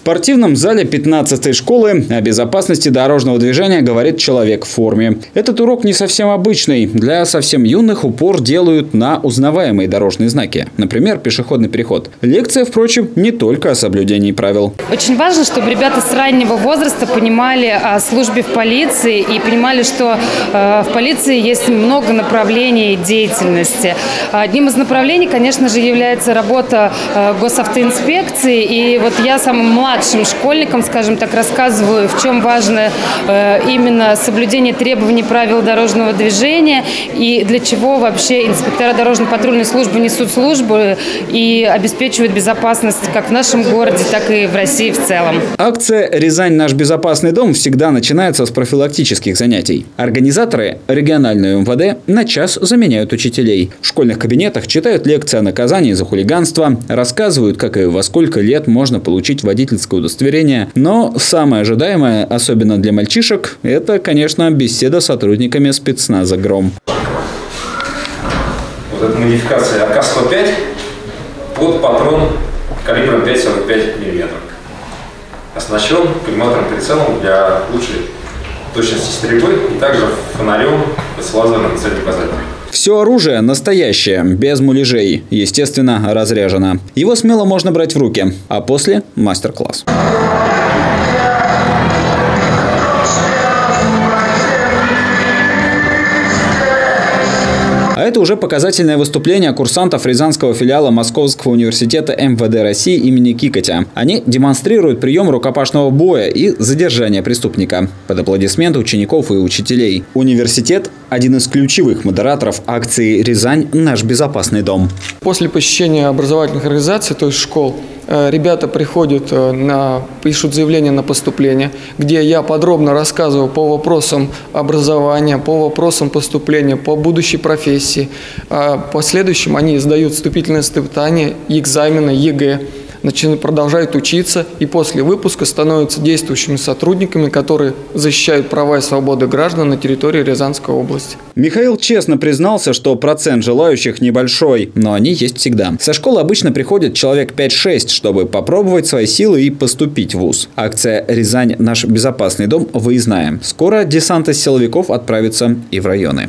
спортивном зале 15-й школы о безопасности дорожного движения говорит человек в форме. Этот урок не совсем обычный. Для совсем юных упор делают на узнаваемые дорожные знаки. Например, пешеходный переход. Лекция, впрочем, не только о соблюдении правил. Очень важно, чтобы ребята с раннего возраста понимали о службе в полиции и понимали, что э, в полиции есть много направлений деятельности. Одним из направлений, конечно же, является работа э, госавтоинспекции. И вот я самым младшим школьникам, скажем так, рассказываю, в чем важно э, именно соблюдение требований правил дорожного движения и для чего вообще инспектора дорожно-патрульной службы несут службу и обеспечивают безопасность как в нашем городе, так и в России в целом. Акция «Рязань. Наш безопасный дом» всегда начинается с профилактических занятий. Организаторы региональной МВД на час заменяют учителей. В школьных кабинетах читают лекции о наказании за хулиганство, рассказывают, как и во сколько лет можно получить водительское удостоверение. Но самое ожидаемое, особенно для мальчишек, это, конечно, беседа с сотрудниками спецназа «Гром». Вот эта модификация АК-105 под патрон калибром 5,45 мм. Оснащен коллиматорным прицелом для лучшей точности стрельбы и также фонарем с лазерным целеуказателем. Все оружие настоящее, без муляжей, естественно, разряжено. Его смело можно брать в руки, а после – мастер-класс. Это уже показательное выступление курсантов Рязанского филиала Московского университета МВД России имени Кикотя. Они демонстрируют прием рукопашного боя и задержание преступника под аплодисменты учеников и учителей. Университет – один из ключевых модераторов акции «Рязань. Наш безопасный дом». После посещения образовательных организаций, то есть школ, э, ребята приходят, э, на, пишут заявление на поступление, где я подробно рассказываю по вопросам образования, по вопросам поступления, по будущей профессии, профессии. А в последующем они сдают вступительные испытания, экзамены, ЕГЭ начинают, продолжают учиться и после выпуска становятся действующими сотрудниками, которые защищают права и свободы граждан на территории Рязанской области. Михаил честно признался, что процент желающих небольшой, но они есть всегда. Со школы обычно приходит человек 5-6, чтобы попробовать свои силы и поступить в ВУЗ. Акция «Рязань. Наш безопасный дом» выездная. Скоро десант из силовиков отправится и в районы.